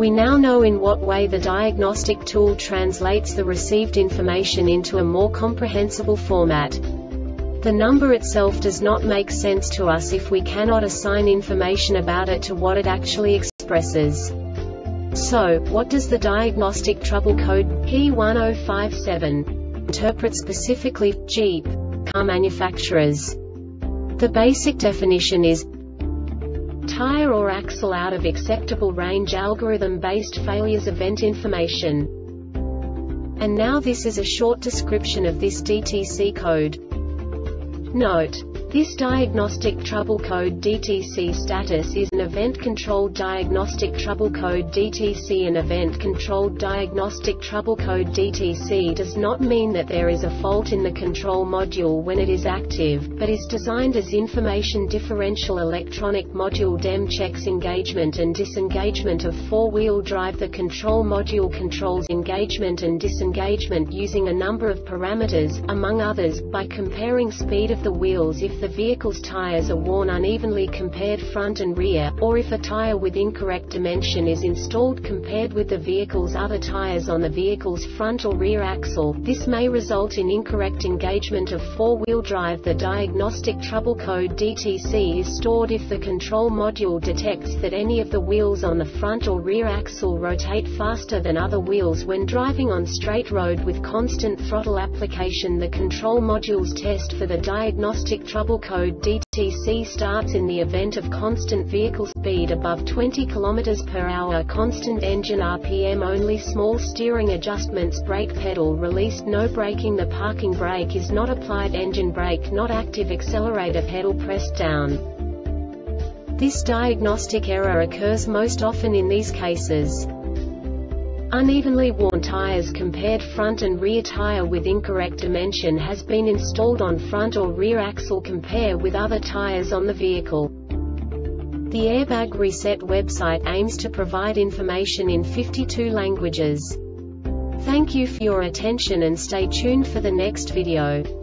We now know in what way the diagnostic tool translates the received information into a more comprehensible format. The number itself does not make sense to us if we cannot assign information about it to what it actually expresses. So, what does the diagnostic trouble code P1057 interpret specifically Jeep car manufacturers? The basic definition is tire or axle out of acceptable range algorithm-based failures event information. And now this is a short description of this DTC code. Note. This diagnostic trouble code DTC status is an event-controlled diagnostic trouble code DTC. An event-controlled diagnostic trouble code DTC does not mean that there is a fault in the control module when it is active, but is designed as information differential electronic module DEM checks engagement and disengagement of four-wheel drive. The control module controls engagement and disengagement using a number of parameters, among others, by comparing speed of the wheels if the vehicle's tires are worn unevenly compared front and rear, or if a tire with incorrect dimension is installed compared with the vehicle's other tires on the vehicle's front or rear axle, this may result in incorrect engagement of four-wheel drive. The diagnostic trouble code DTC is stored if the control module detects that any of the wheels on the front or rear axle rotate faster than other wheels when driving on straight road with constant throttle application. The control module's test for the diagnostic trouble code DTC starts in the event of constant vehicle speed above 20 km per hour constant engine RPM only small steering adjustments brake pedal released no braking the parking brake is not applied engine brake not active accelerator pedal pressed down. This diagnostic error occurs most often in these cases. Unevenly worn tires compared front and rear tire with incorrect dimension has been installed on front or rear axle compare with other tires on the vehicle. The Airbag Reset website aims to provide information in 52 languages. Thank you for your attention and stay tuned for the next video.